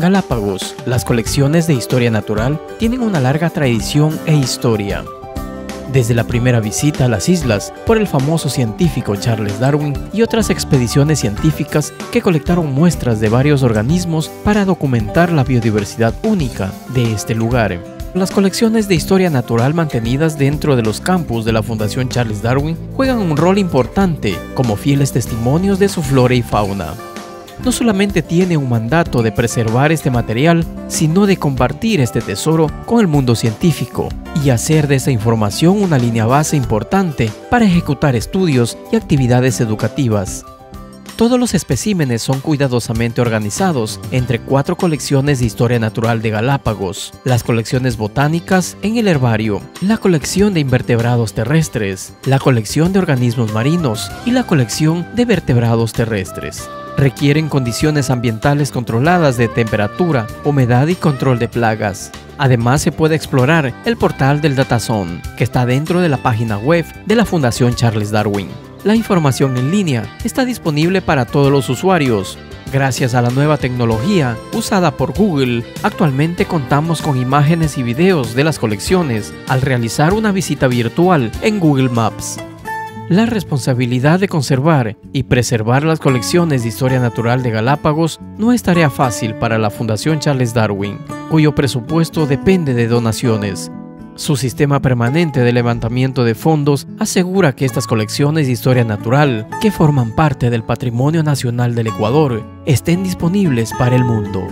Galápagos, las colecciones de historia natural tienen una larga tradición e historia. Desde la primera visita a las islas por el famoso científico Charles Darwin y otras expediciones científicas que colectaron muestras de varios organismos para documentar la biodiversidad única de este lugar. Las colecciones de historia natural mantenidas dentro de los campus de la Fundación Charles Darwin juegan un rol importante como fieles testimonios de su flora y fauna no solamente tiene un mandato de preservar este material, sino de compartir este tesoro con el mundo científico y hacer de esa información una línea base importante para ejecutar estudios y actividades educativas. Todos los especímenes son cuidadosamente organizados entre cuatro colecciones de historia natural de Galápagos, las colecciones botánicas en el herbario, la colección de invertebrados terrestres, la colección de organismos marinos y la colección de vertebrados terrestres requieren condiciones ambientales controladas de temperatura, humedad y control de plagas. Además se puede explorar el portal del Datazone, que está dentro de la página web de la Fundación Charles Darwin. La información en línea está disponible para todos los usuarios. Gracias a la nueva tecnología usada por Google, actualmente contamos con imágenes y videos de las colecciones al realizar una visita virtual en Google Maps. La responsabilidad de conservar y preservar las colecciones de historia natural de Galápagos no es tarea fácil para la Fundación Charles Darwin, cuyo presupuesto depende de donaciones. Su sistema permanente de levantamiento de fondos asegura que estas colecciones de historia natural, que forman parte del patrimonio nacional del Ecuador, estén disponibles para el mundo.